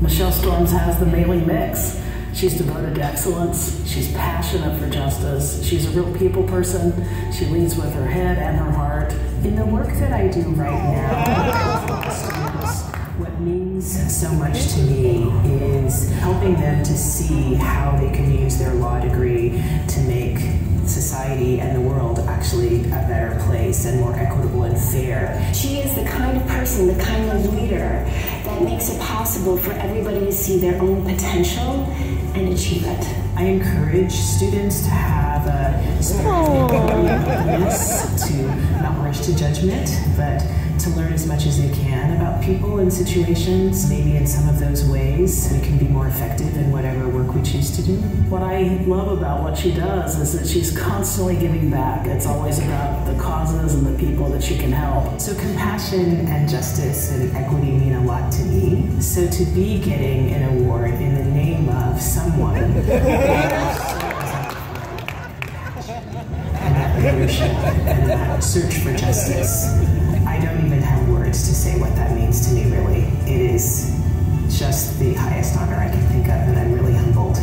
Michelle Storms has the Maleng mix. She's devoted to excellence. She's passionate for justice. She's a real people person. She leads with her head and her heart. In the work that I do right now, what means so much to me is helping them to see how they can use their law degree to make society and the world actually a better place and more equitable and fair. She is the kind of person, the kind of leader that makes it possible for everybody to see their own potential and achieve it. I encourage students to have a oh. spirit of openness, to not rush to judgment, but to learn as much as they can about people and situations. Maybe in some of those ways we can be more effective in whatever work we choose to do. What I love about what she does is that she's constantly giving back. It's always about the causes and the people that she can help. So compassion and justice and equity mean a lot to me. So to be getting an award in the name of someone leadership and search for justice, means to me really. It is just the highest honor I can think of and I'm really humbled.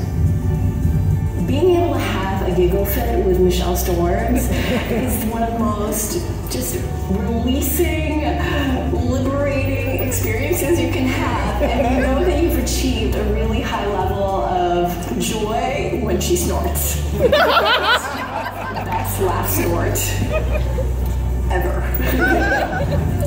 Being able to have a giggle fit with Michelle Storms is one of the most just releasing, liberating experiences you can have. And you know that you've achieved a really high level of joy when she snorts. Best laugh snort.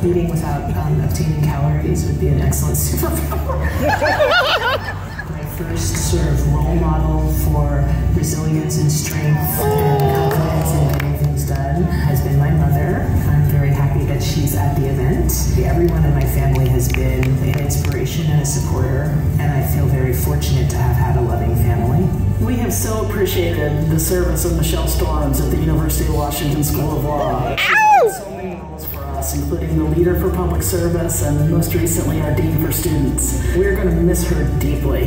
Eating without um, obtaining calories would be an excellent superpower. My first sort of role model for resilience and strength and confidence in getting things done has been my mother. I'm very happy that she's at the event. Everyone in my family has been an inspiration and a supporter, and I feel very fortunate to have had a loving family. We have so appreciated the service of Michelle Storms at the University of Washington School of Law. She's us, including the leader for public service and most recently our dean for students. We're going to miss her deeply.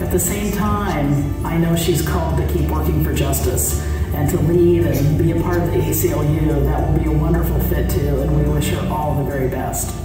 At the same time, I know she's called to keep working for justice and to lead and be a part of the ACLU. That will be a wonderful fit too, and we wish her all the very best.